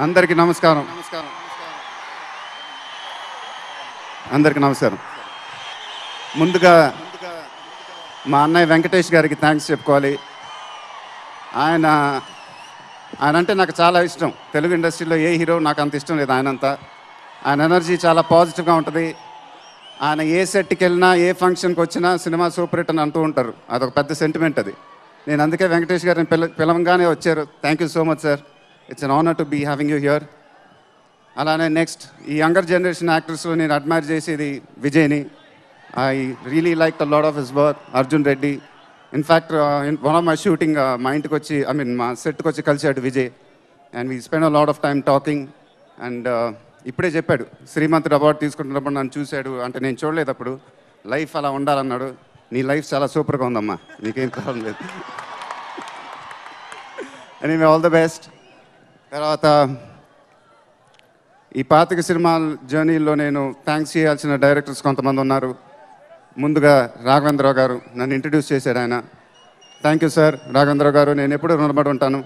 అందరికీ నమస్కారం. అందరికీ నమస్కారం. ముందుగా మా అన్నయ్య వెంకటేష్ గారికి థ్యాంక్స్ చెప్పుకోవాలి. ఆయన ఆయన అంటే నాకు చాలా ఇష్టం. తెలుగు ఇండస్ట్రీలో ఏ హీరో నాకు అంత ఇష్టం లేదు ఆయనంతా. ఆయన ఎనర్జీ చాలా పాజిటివ్గా ఉంటుంది. ఆయన ఏ సెట్కి వెళ్ళినా ఏ ఫంక్షన్కి వచ్చినా సినిమా సూపర్ హిట్ అని అంటూ ఉంటారు. అదొక పెద్ద సెంటిమెంట్ అది. నేను అందుకే వెంకటేష్ గారిని పిల పిలవంగానే వచ్చారు. Thank you so much sir it's an honour to be having you here అలానే నెక్స్ట్ ఈ యంగర్ జనరేషన్ యాక్టర్స్లో నేను అడ్మైర్ చేసేది విజయ్ని. I really like the lot of his work Arjun Reddy in fact one of my shooting మా ఇంటికి వచ్చి I mean మా సెట్కి వచ్చి కలిసాడు Vijay. And we spend a lot of time talking and ఇప్పుడే చెప్పాడు శ్రీమంతుడు అవార్డు తీసుకుంటున్నప్పుడు నన్ను చూశాడు. అంటే నేను చూడలేదు అప్పుడు. లైఫ్ అలా ఉండాలన్నాడు. నీ లైఫ్ చాలా సూపర్గా ఉందమ్మా. నీకేం కావాలి లేదు ఎనీవే ఆల్ ద బెస్ట్ తర్వాత ఈ పాతిక సినిమా జర్నీలో నేను థ్యాంక్స్ చేయాల్సిన డైరెక్టర్స్ కొంతమంది ఉన్నారు. ముందుగా రాఘవేంద్రరావు గారు నన్ను ఇంట్రడ్యూస్ చేశారు ఆయన. థ్యాంక్ యూ సార్ రాఘవేంద్రరావు గారు నేను ఎప్పుడూ రుణపడి ఉంటాను.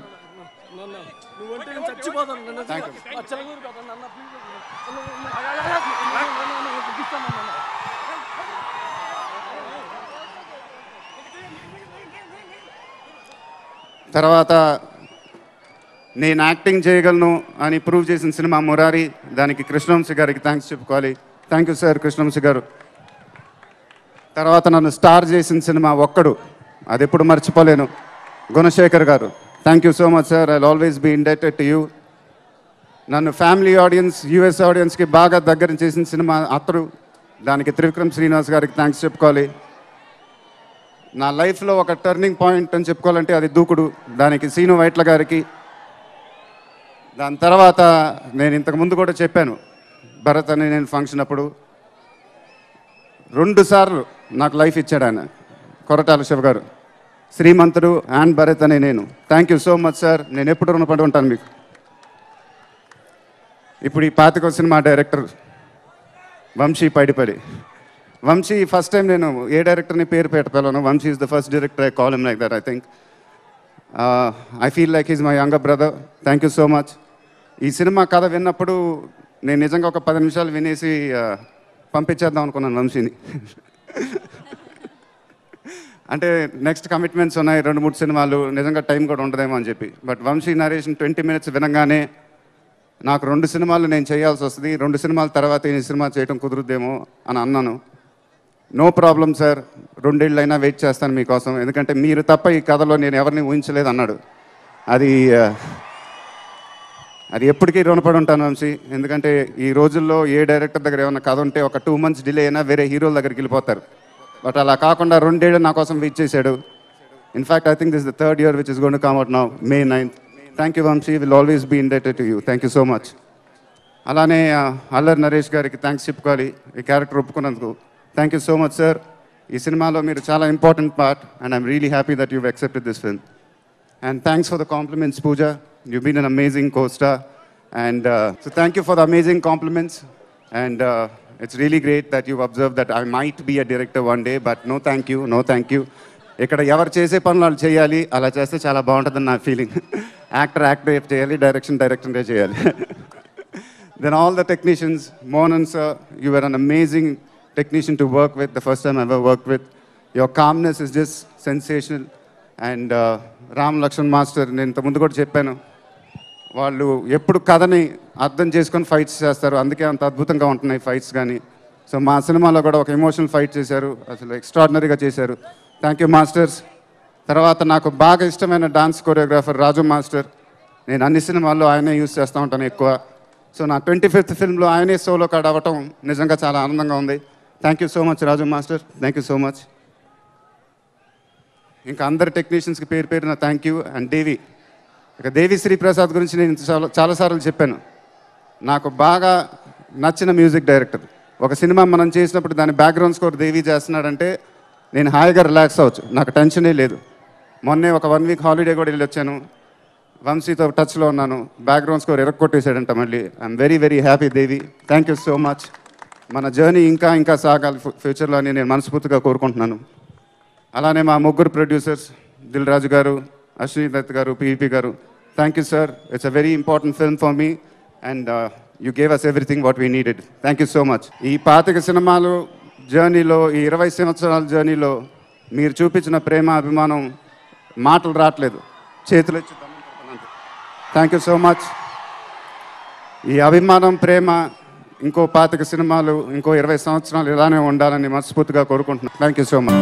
తర్వాత నేను యాక్టింగ్ చేయగలను అని ప్రూవ్ చేసిన సినిమా మురారి. దానికి కృష్ణవంశీ గారికి థ్యాంక్స్ చెప్పుకోవాలి. థ్యాంక్ యూ సార్ కృష్ణవంశీ గారు. తర్వాత నన్ను స్టార్ చేసిన సినిమా ఒక్కడు. అది ఎప్పుడు మర్చిపోలేను. గుణశేఖర్ గారు. Thank you so much sir I always be indebted to you నన్ను ఫ్యామిలీ ఆడియన్స్ యూఎస్ ఆడియన్స్కి బాగా దగ్గర చేసిన సినిమా అతడు. దానికి త్రివిక్రమ్ శ్రీనివాస్ గారికి థ్యాంక్స్ చెప్పుకోవాలి. నా లైఫ్లో ఒక టర్నింగ్ పాయింట్ అని చెప్పుకోవాలంటే అది దూకుడు. దానికి సీను వైట్ల గారికి దాని తర్వాత నేను ఇంతకు ముందు కూడా చెప్పాను భరత్ అని నేను ఫంక్షన్ అప్పుడు. రెండు సార్లు నాకు లైఫ్ ఇచ్చాడు ఆయన కొరటాల శివ గారు. శ్రీమంతుడు అండ్ భరత్ అని నేను. Thank you so much sir నేను ఎప్పుడు రుణపడి ఉంటాను మీకు. ఇప్పుడు ఈ పాతిక cinema director Vamshi Paidipally. Vamshi first time నేను ఏ డైరెక్టర్ని పేరు పెట్టగలను? Vamshi is the first director I call him like that I think I feel like is my younger brother thank you so much ఈ సినిమా కథ విన్నప్పుడు నేను నిజంగా ఒక పది నిమిషాలు వినేసి పంపించేద్దాం అనుకున్నాను వంశీని. అంటే నెక్స్ట్ కమిట్మెంట్స్ ఉన్నాయి రెండు మూడు సినిమాలు నిజంగా టైం కూడా ఉండదేమో అని చెప్పి. But Vamshi narration twenty minutes వినగానే నాకు రెండు సినిమాలు నేను చేయాల్సి వస్తుంది రెండు సినిమాల తర్వాత ఈ సినిమా చేయడం కుదురుద్దేమో అని అన్నాను. నో ప్రాబ్లం సార్ రెండేళ్ళైనా వెయిట్ చేస్తాను మీకోసం. ఎందుకంటే మీరు తప్ప ఈ కథలో నేను ఎవరిని ఊహించలేదు అన్నాడు. అది అది ఎప్పటికీ రుణపడి ఉంటాను వంశీ. ఎందుకంటే ఈ రోజుల్లో ఏ డైరెక్టర్ దగ్గర ఏమైనా కథ ఉంటే ఒక టూ మంత్స్ డిలే అయినా వేరే హీరోల దగ్గరికి వెళ్ళిపోతారు. బట్ అలా కాకుండా రెండేళ్ళు నా కోసం వెయిట్ చేశాడు. In fact I think this the third year which is gonna come out now May ninth thank you Vamshi. Will always be indebted to you thank you so much అలానే అల్లర్ నరేష్ గారికి thanks చెప్పుకోవాలి. ఈ character ఒప్పుకున్నందుకు. Thank you so much sir ఈ సినిమాలో మీరు చాలా important part and I'm really happy that you accepted this film and thanks for the compliments Pooja you been an amazing costar And uh, so thank you for the amazing compliments. And uh, it's really great that you've observed that I might be a director one day, but no thank you, no thank you. ఇక్కడ ఎవరు చేసే పనులు అలా చేయాలి అలా చేస్తే చాలా బాగుంటుందని నా ఫీలింగ్ యాక్టర్ యాక్టర్ చేయాలి డైరెక్షన్ డైరెక్టరే చేయాలి then all the technicians Mohanan sir you are an amazing technician to work with the first time ever work with your calmness is just sensational and Ram Lakshman master నేను ఇంతకుముందు కూడా చెప్పాను వాళ్ళు ఎప్పుడు కథని అర్థం చేసుకొని ఫైట్స్ చేస్తారు. అందుకే అంత అద్భుతంగా ఉంటున్నాయి ఫైట్స్ కానీ సో మా సినిమాలో కూడా ఒక ఎమోషనల్ ఫైట్ చేశారు. అసలు ఎక్స్ట్రాడినరీగా చేశారు. థ్యాంక్ యూ మాస్టర్స్ తర్వాత నాకు బాగా ఇష్టమైన డాన్స్ కొరియోగ్రాఫర్ రాజు మాస్టర్. నేను అన్ని సినిమాల్లో ఆయనే యూస్ చేస్తూ ఉంటాను ఎక్కువ. సో నా ట్వంటీ ఫిఫ్త్ ఫిల్మ్లో ఆయనే సోలో కార్డ్ అవ్వటం నిజంగా చాలా ఆనందంగా ఉంది. Thank you so much Raju master. Thank you so much ఇంకా అందరి టెక్నీషియన్స్కి పేరు పేరున థ్యాంక్ యూ అండ్ దేవి ఇక దేవి శ్రీప్రసాద్ గురించి నేను చాలా చాలాసార్లు చెప్పాను. నాకు బాగా నచ్చిన మ్యూజిక్ డైరెక్టర్. ఒక సినిమా మనం చేసినప్పుడు దాని బ్యాక్గ్రౌండ్ స్కోర్ దేవి చేస్తున్నాడంటే నేను హాయిగా రిలాక్స్ అవ్వచ్చు. నాకు టెన్షనే లేదు. మొన్నే ఒక వన్ వీక్ హాలిడే కూడా వెళ్ళి వచ్చాను. వంశీతో టచ్లో ఉన్నాను. బ్యాక్గ్రౌండ్ స్కోర్ ఎరక్కొట్టేసాడంట మళ్ళీ. I'm very very happy Devi. Thank you so much మన జర్నీ ఇంకా ఇంకా సాగాలి. ఫ్యూచర్లో అని నేను మనస్ఫూర్తిగా కోరుకుంటున్నాను. అలానే మా ముగ్గురు ప్రొడ్యూసర్స్ దిల్ రాజు గారు అశ్విని దత్ గారు పిఈపి గారు. Thank you sir it's a very important film for me and you gave us everything what we needed thank you so much ఈ పాతిక సినిమాలు జర్నీలో ఈ ఇరవై సంవత్సరాల జర్నీలో మీరు చూపించిన ప్రేమ అభిమానం మాటలు రావట్లేదు. చేతులు వచ్చి థ్యాంక్ యూ సో మచ్ ఈ అభిమానం ప్రేమ ఇంకో పాతిక సినిమాలు ఇంకో ఇరవై సంవత్సరాలు ఇలానే ఉండాలని మనస్ఫూర్తిగా కోరుకుంటున్నాను. Thank you so much